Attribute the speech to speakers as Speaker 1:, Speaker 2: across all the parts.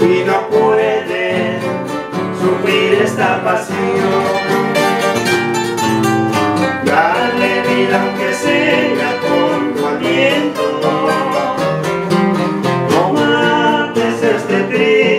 Speaker 1: y no puede sufrir esta pasión. Darle vida aunque sea con tu aliento, no mates este triste.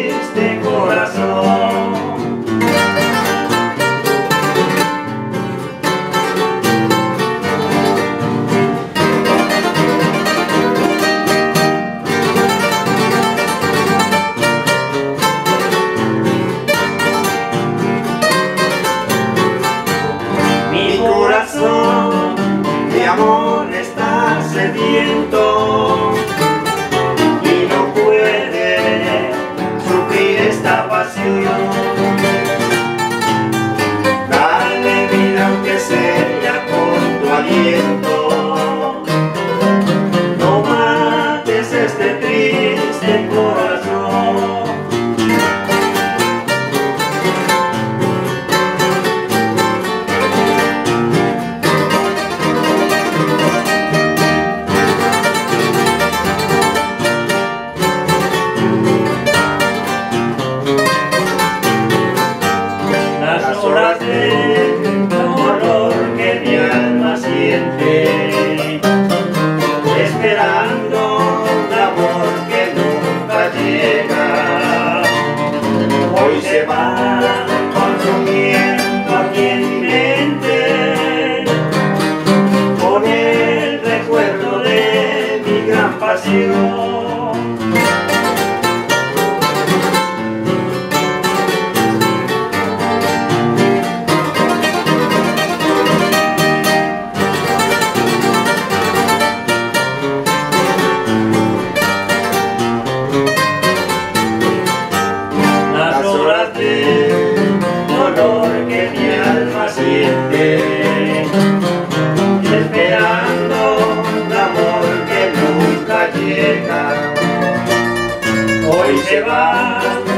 Speaker 1: No mates este triste. Esperando un amor que nunca llega. Hoy se va alma siente, esperando un amor que nunca llega. Hoy se va